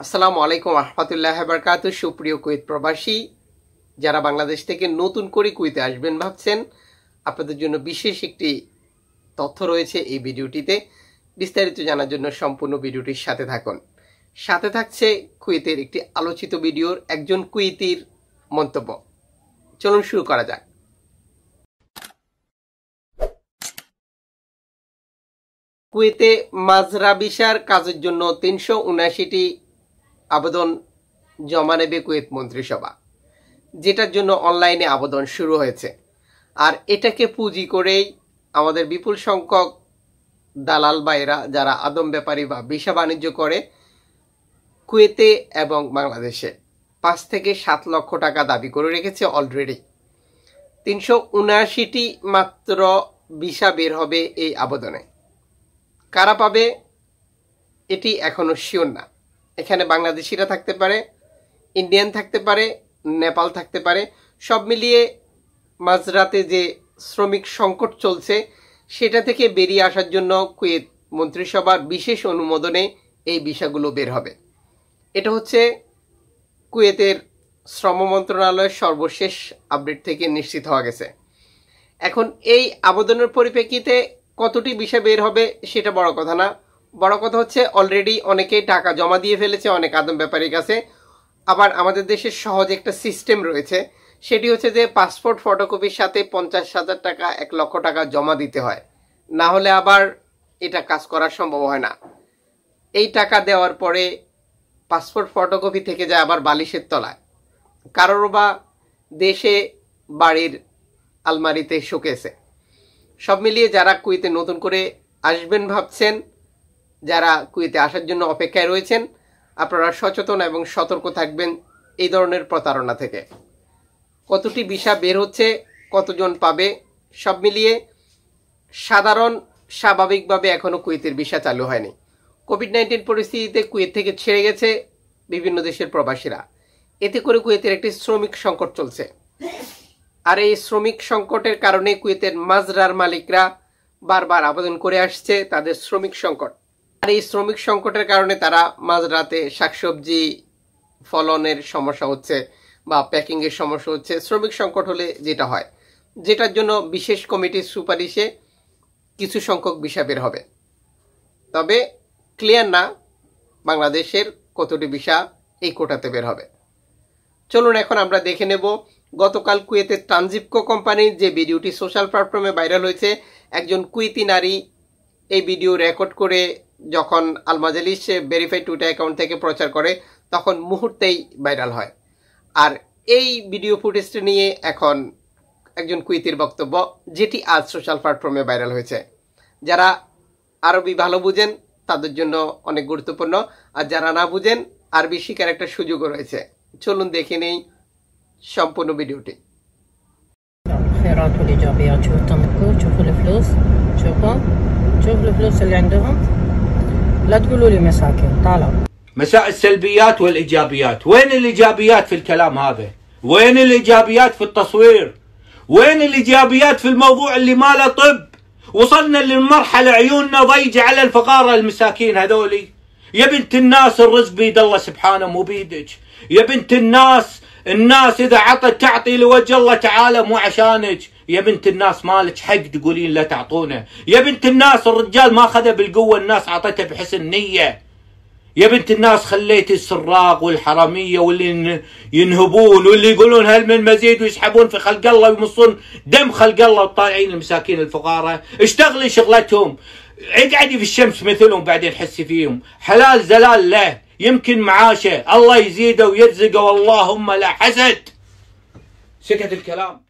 আসসালামু আলাইকুম রহমতুল্লাহ বরকাত সুপ্রিয় কুয়েত প্রবাসী। যারা বাংলাদেশ থেকে নতুন করে কুয়েতে আসবেন ভাবছেন, আপনাদের জন্য বিশেষ একটি তথ্য রয়েছে এই ভিডিওটিতে। বিস্তারিত জানার জন্য সম্পূর্ণ ভিডিওটির সাথে থাকুন। সাথে থাকছে কুয়েতের একটি আলোচিত ভিডিওর একজন কুয়েতির মন্তব্য। চলুন শুরু করা যাক। কুয়েতে মাজরা বিশার কাজের জন্য তিনশো উনআশিটি আবেদন জমা নেবে কুয়েত মন্ত্রিসভা, যেটার জন্য অনলাইনে আবেদন শুরু হয়েছে। আর এটাকে পুঁজি করেই আমাদের বিপুল সংখ্যক দালাল বাইরা যারা আদম ব্যাপারী বা বিষা বাণিজ্য করে, কুয়েতে এবং বাংলাদেশে পাঁচ থেকে সাত লক্ষ টাকা দাবি করে রেখেছে অলরেডি তিনশো উনআশিটি মাত্র ভিসা বের হবে এই আবেদনে। কারা পাবে, এটি এখনও শিওর না। এখানে বাংলাদেশিরা থাকতে পারে, ইন্ডিয়ান থাকতে পারে, নেপাল থাকতে পারে। সব মিলিয়ে মাঝরাতে যে শ্রমিক সংকট চলছে, সেটা থেকে বেরিয়ে আসার জন্য কুয়েত মন্ত্রিসভার বিশেষ অনুমোদনে এই বিষয়গুলো বের হবে। এটা হচ্ছে কুয়েতের শ্রম মন্ত্রণালয়ের সর্বশেষ আপডেট থেকে নিশ্চিত হওয়া গেছে। এখন এই আবেদনের পরিপ্রেক্ষিতে কতটি বিষয় বের হবে, সেটা বড় কথা না। বড় কথা হচ্ছে অলরেডি অনেকেই টাকা জমা দিয়ে ফেলেছে, অনেক আদম ব্যাপারীর কাছে। আবার আমাদের দেশের সহজ একটা সিস্টেম রয়েছে, সেটি হচ্ছে যে পাসপোর্ট ফটোকপির সাথে পঞ্চাশ হাজার টাকা, এক লক্ষ টাকা জমা দিতে হয়। না হলে আবার এটা কাজ করা সম্ভব হয় না। এই টাকা দেওয়ার পরে পাসপোর্ট ফটোকপি থেকে যায় আবার বালিশের তলায়। কারোর বা দেশে বাড়ির আলমারিতে শুকেছে সব মিলিয়ে যারা কুইতে নতুন করে আসবেন ভাবছেন যারা কুয়েতে আসার জন্য অপেক্ষায় রয়েছেন, আপনারা সচেতন এবং সতর্ক থাকবেন এই ধরনের প্রতারণা থেকে। কতটি ভিসা বের হচ্ছে, কতজন পাবে, সব মিলিয়ে সাধারণ স্বাভাবিকভাবে এখনও কুয়েতের ভিসা চালু হয়নি। কোভিড নাইন্টিন পরিস্থিতিতে কুয়েত থেকে ছেড়ে গেছে বিভিন্ন দেশের প্রবাসীরা। এতে করে কুয়েতের একটি শ্রমিক সংকট চলছে। আর এই শ্রমিক সংকটের কারণে কুয়েতের মাজরার মালিকরা বারবার আবেদন করে আসছে তাদের শ্রমিক সংকট। আর এই শ্রমিক সংকটের কারণে তারা মাঝরাতে শাকসবজি ফলনের সমস্যা হচ্ছে বা প্যাকিং এর সমস্যা হচ্ছে। শ্রমিক সংকট হলে যেটা হয়, যেটার জন্য বিশেষ কমিটির সুপারিশে কিছু সংখ্যক বিষয় বের হবে। তবে ক্লিয়ার না, বাংলাদেশের কতটি বিষা এই কোটাতে বের হবে। চলুন এখন আমরা দেখে নেব গতকাল কুয়েতের ট্রানজিপকো কোম্পানির যে ভিডিওটি সোশ্যাল প্ল্যাটফর্মে ভাইরাল হয়েছে, একজন কুইতি নারী এই ভিডিও রেকর্ড করে যখন আলমাজালিস ভেরিফাইড টুইটার অ্যাকাউন্ট থেকে প্রচার করে তখন মুহূর্তেই ভাইরাল হয় আর এই ভিডিও ফুটেজটি নিয়ে এখন একজন কুইতির বক্তব্য যেটি আজ সোশ্যাল প্ল্যাটফর্মে ভাইরাল হয়েছে যারা আরবি ভালো বুঝেন তাদের জন্য অনেক গুরুত্বপূর্ণ আর যারা না বুঝেন আরবি শিকার একটা সুযোগও রয়েছে চলুন দেখে নেই সম্পূর্ণ ভিডিওটি الخيرات والايجابيات شوف تمكو شوفوا الفلوس شوفوا شوفوا الفلوس اللي عندهم لا تقولوا لي مساكين طالعوا مساء السلبيات والإيجابيات، وين الإيجابيات في الكلام هذا؟ وين الإيجابيات في التصوير؟ وين الإيجابيات في الموضوع اللي ما له طب؟ وصلنا للمرحله عيوننا ضيجة على الفقارة المساكين هذولي. يا بنت الناس الرزق بيد الله سبحانه مو بيدك. يا بنت الناس الناس إذا عطت تعطي لوجه الله تعالى مو عشانك. يا بنت الناس مالك حق تقولين لا تعطونا. يا بنت الناس الرجال ما اخذها بالقوة الناس عطته بحسن نية. يا بنت الناس خليتي السراق والحرامية واللي ين- ينهبون واللي يقولون هل من مزيد ويسحبون في خلق الله ويمصون دم خلق الله وطالعين المساكين الفقراء. اشتغلي شغلتهم. اقعدي في الشمس مثلهم بعدين حسي فيهم. حلال زلال له. يمكن معاشه. الله يزيده ويرزقه. واللهم لا حسد. سكت الكلام.